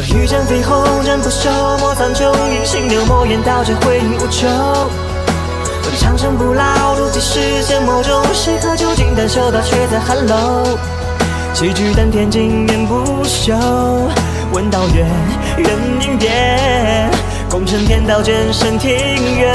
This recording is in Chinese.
欲战飞鸿，人不休，莫苍穹，隐心流莫言道这回忆无穷。问长生不老，如几世间魔中，谁可究竟？但修道却在寒楼。棋局丹田，经年不休。问道远，人应变。功成天道，剑身庭院，